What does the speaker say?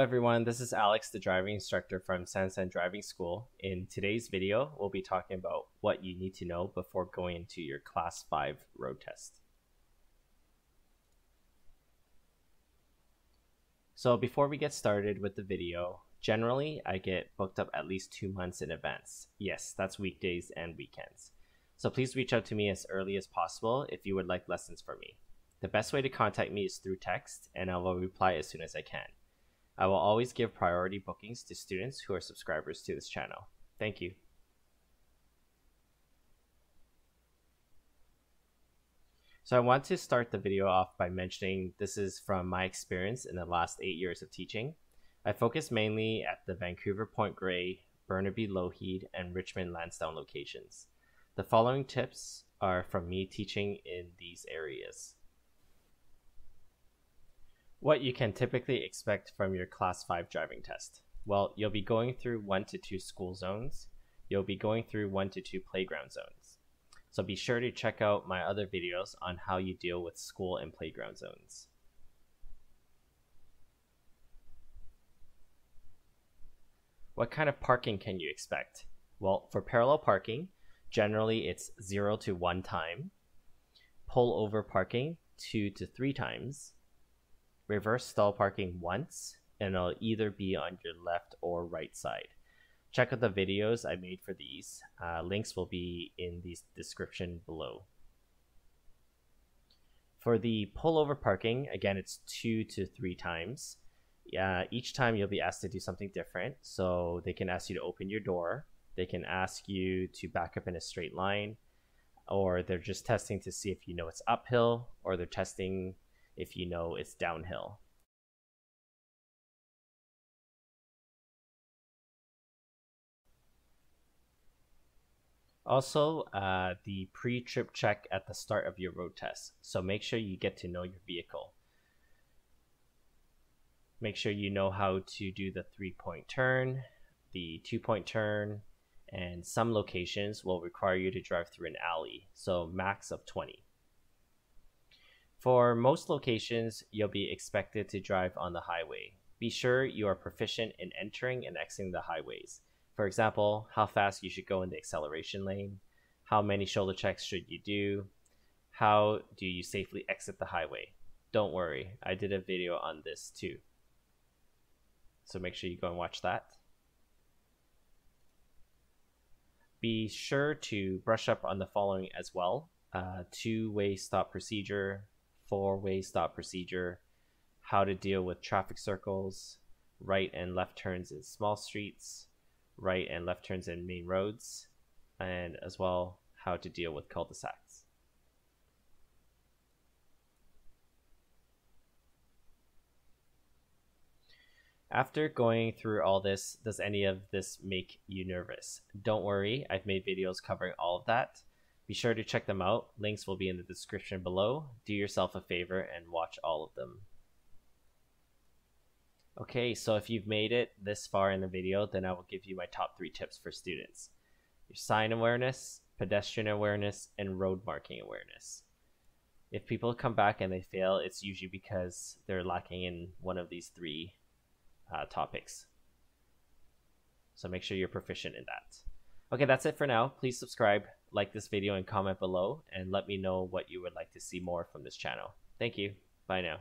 everyone, this is Alex, the driving instructor from SenSen Driving School. In today's video, we'll be talking about what you need to know before going into your Class 5 road test. So before we get started with the video, generally I get booked up at least two months in advance. Yes, that's weekdays and weekends. So please reach out to me as early as possible if you would like lessons from me. The best way to contact me is through text, and I will reply as soon as I can. I will always give priority bookings to students who are subscribers to this channel. Thank you. So I want to start the video off by mentioning this is from my experience in the last eight years of teaching. I focus mainly at the Vancouver Point Grey, Burnaby Lougheed, and Richmond Lansdowne locations. The following tips are from me teaching in these areas. What you can typically expect from your Class 5 driving test. Well, you'll be going through 1 to 2 school zones. You'll be going through 1 to 2 playground zones. So be sure to check out my other videos on how you deal with school and playground zones. What kind of parking can you expect? Well, for parallel parking, generally it's 0 to 1 time. Pull over parking, 2 to 3 times reverse stall parking once, and it'll either be on your left or right side. Check out the videos I made for these. Uh, links will be in the description below. For the pullover parking, again, it's two to three times. Uh, each time you'll be asked to do something different. So they can ask you to open your door, they can ask you to back up in a straight line, or they're just testing to see if you know it's uphill, or they're testing if you know it's downhill. Also, uh, the pre-trip check at the start of your road test. So make sure you get to know your vehicle. Make sure you know how to do the three-point turn, the two-point turn, and some locations will require you to drive through an alley, so max of 20. For most locations, you'll be expected to drive on the highway. Be sure you are proficient in entering and exiting the highways. For example, how fast you should go in the acceleration lane, how many shoulder checks should you do, how do you safely exit the highway. Don't worry, I did a video on this too. So make sure you go and watch that. Be sure to brush up on the following as well. Uh, two-way stop procedure, four-way stop procedure, how to deal with traffic circles, right and left turns in small streets, right and left turns in main roads, and as well how to deal with cul-de-sacs. After going through all this, does any of this make you nervous? Don't worry, I've made videos covering all of that. Be sure to check them out. Links will be in the description below. Do yourself a favor and watch all of them. Okay, so if you've made it this far in the video, then I will give you my top three tips for students. Your sign awareness, pedestrian awareness, and road marking awareness. If people come back and they fail, it's usually because they're lacking in one of these three uh, topics. So make sure you're proficient in that. Okay, that's it for now. Please subscribe, like this video, and comment below, and let me know what you would like to see more from this channel. Thank you. Bye now.